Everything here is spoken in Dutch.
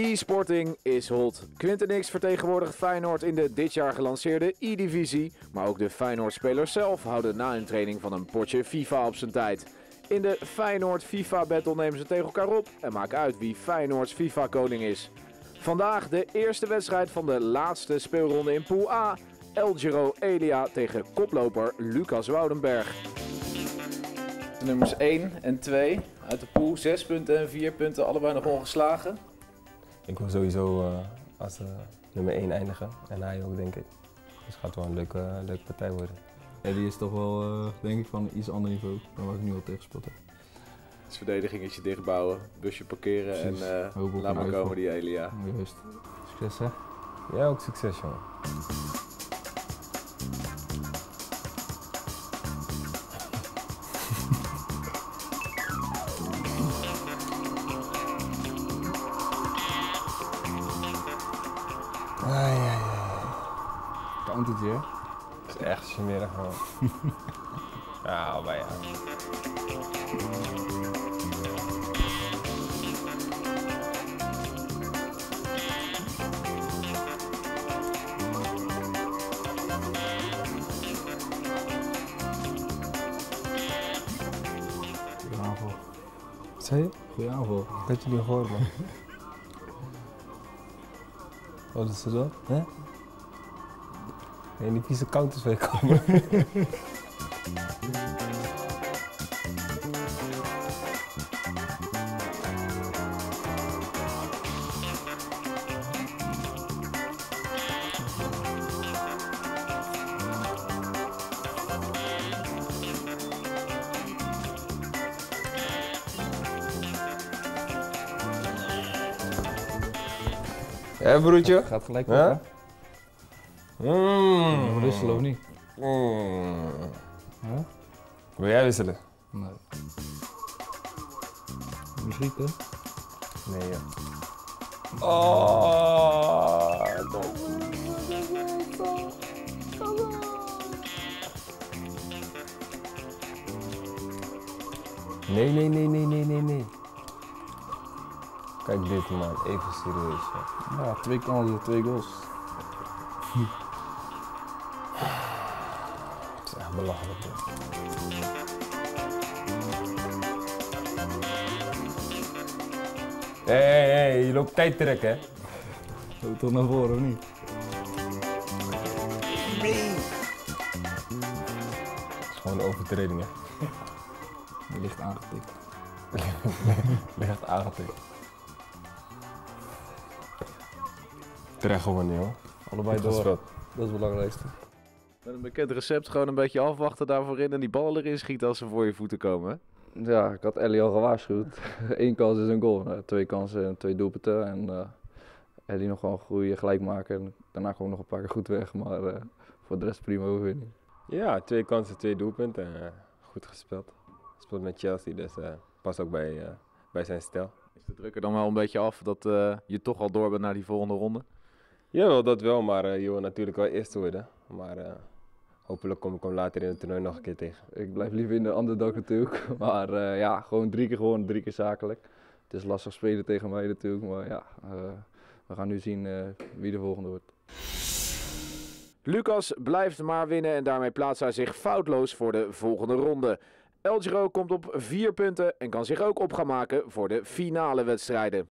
E-sporting is hot. Quinten X vertegenwoordigt Feyenoord in de dit jaar gelanceerde E-divisie. Maar ook de Feyenoord-spelers zelf houden na hun training van een potje FIFA op zijn tijd. In de Feyenoord FIFA Battle nemen ze tegen elkaar op en maken uit wie Feyenoords FIFA koning is. Vandaag de eerste wedstrijd van de laatste speelronde in Pool A. El Giro Elia tegen koploper Lucas Woudenberg. Nummers 1 en 2 uit de pool, 6 punten en 4 punten, allebei nog ongeslagen. Ik wil sowieso uh, als uh, nummer 1 eindigen en hij ook denk ik. Dus het gaat wel een leuke, uh, leuke partij worden. Ja, die is toch wel denk ik van een iets ander niveau dan waar ik nu al tegen gespeeld heb. Dus verdedigingetje dichtbouwen, busje parkeren Precies. en laat maar komen die Elia. Juist. Succes hè? Ja, ook succes jongen. Ai, ai. Count het weer. Het is echt smerig man. ja, maar ja. Goeie aanval. Wat zei je? Goeie aanval. Dat je niet gehoord man. Wat is er dan? Hè? Nee, die vieze counters weer Ja, broertje? Gaat gelijk op, hè? Mm. Wisselen of niet? Mm. Ja? Wil jij wisselen? Nee. Je schieten? Nee, ja. Oh, Nee, nee, nee, nee, nee, nee, nee. Kijk dit man, even serieus. Ja. Ja, twee kansen, twee goals. Het is echt belachelijk. joh. Hé, hé, hé, je loopt tijd trekken, hè? Zo toch naar voren of niet? Het is gewoon een overtreding, hè? Ligt aangetikt. Ligt aangetikt. Terecht gewonnen, joh. Allebei Goed door. Dat is het belangrijkste. Met een bekend recept gewoon een beetje afwachten daarvoor in en die bal erin schieten als ze voor je voeten komen. Ja, ik had Ellie al gewaarschuwd. Eén kans is een goal. Nou, twee kansen en twee doelpunten. En eh Ellie nog gewoon een goede gelijk maken. En daarna gewoon nog een paar keer goed weg. Maar eh, voor de rest prima overwinning. Ja, twee kansen, twee doelpunten. eh, goed gespeeld. Speelt met Chelsea, dus eh past ook bij, eh, bij zijn stijl. Is de druk er dan wel een beetje af dat eh, je toch al door bent naar die volgende ronde? Jawel, dat wel, maar eh, je wil natuurlijk wel eerst worden. Maar eh, hopelijk kom ik hem later in het toernooi nog een keer tegen. Ik blijf liever in de underdog natuurlijk. Maar eh, ja, gewoon drie keer gewonnen, drie keer zakelijk. Het is lastig spelen tegen mij natuurlijk. Maar ja, eh, we gaan nu zien eh, wie de volgende wordt. Lucas blijft maar winnen en daarmee plaatst hij zich foutloos voor de volgende ronde. El Giro komt op vier punten en kan zich ook op gaan maken voor de finale wedstrijden.